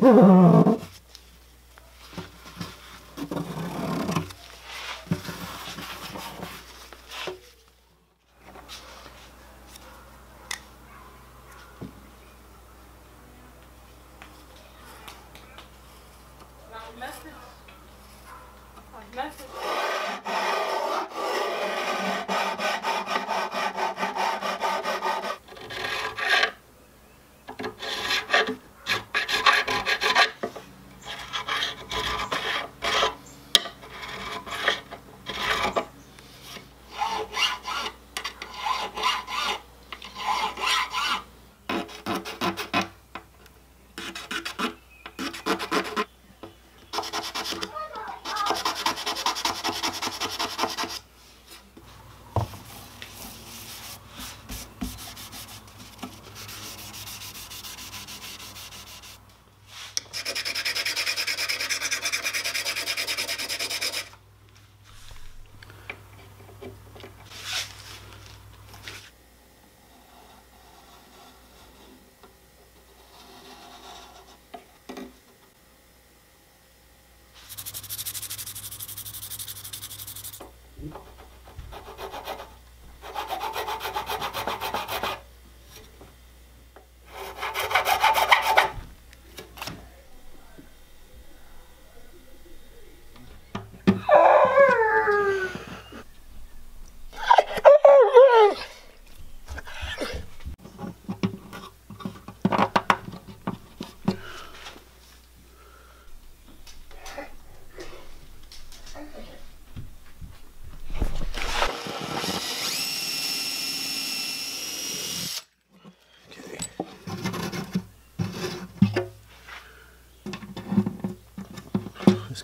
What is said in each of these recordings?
Message. Message.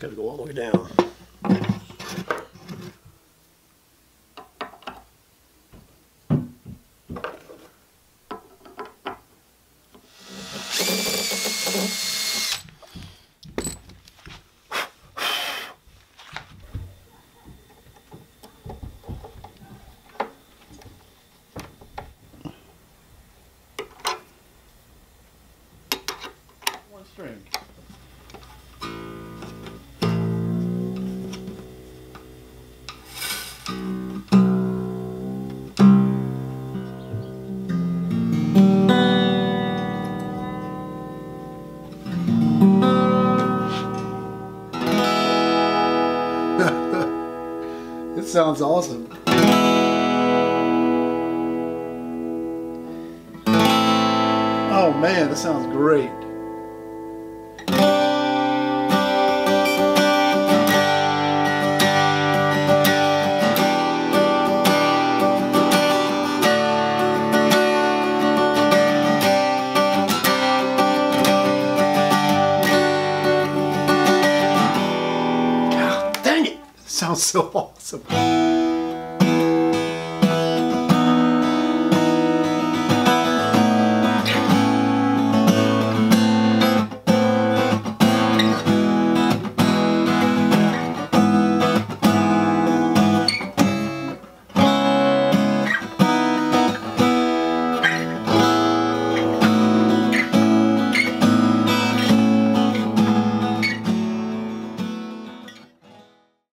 Got to go all the way down. One sounds awesome. Oh man, that sounds great. Sounds so awesome.